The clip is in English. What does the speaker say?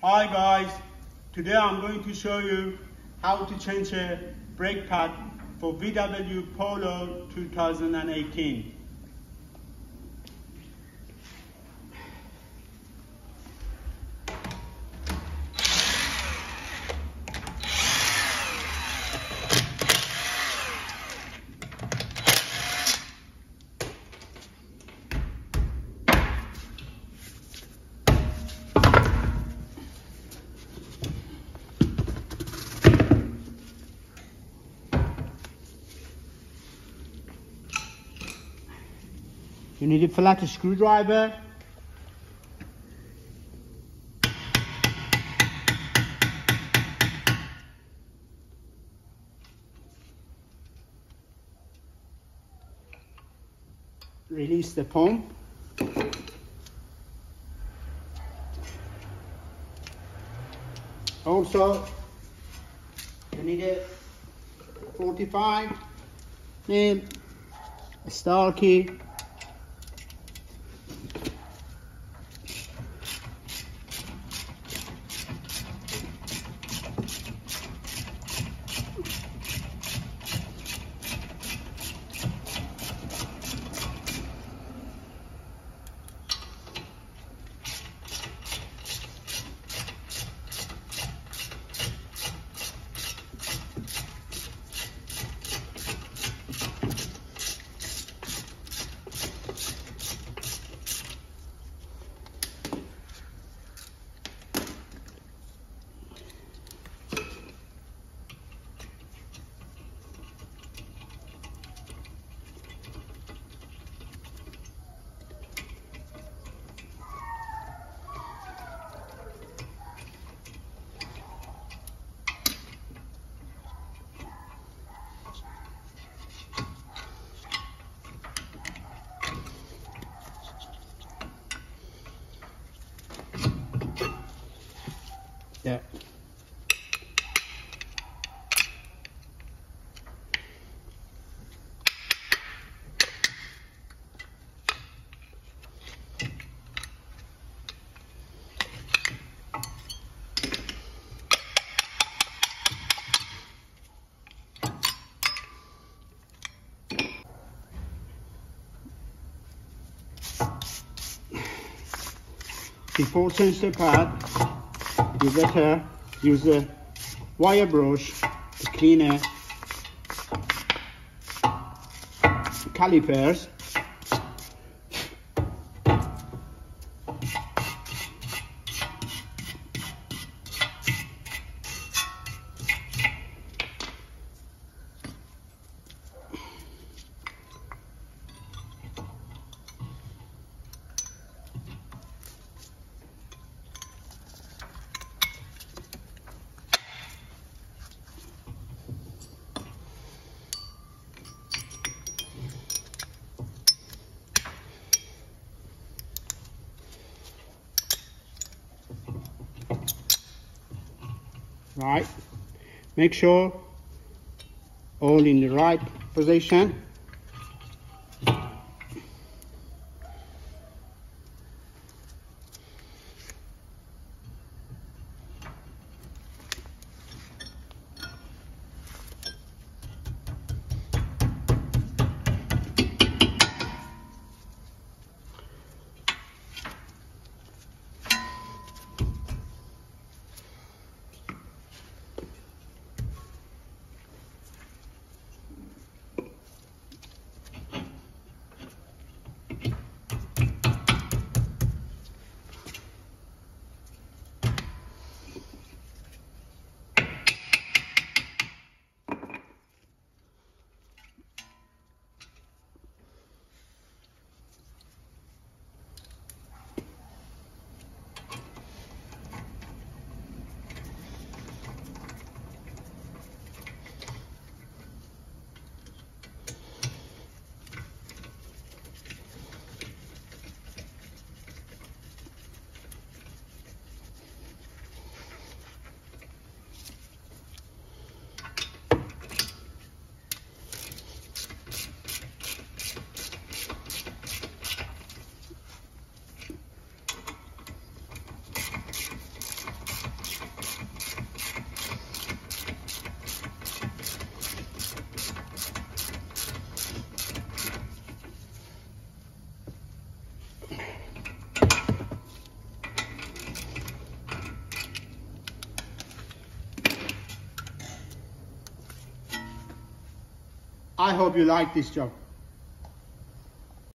Hi guys, today I'm going to show you how to change a brake pad for VW Polo 2018. You need a flat screwdriver. Release the pump. Also, you need a 45 nail, a star key, Yeah. Before change the pad, you better use a wire brush to clean the calipers right? Make sure all in the right position I hope you like this job.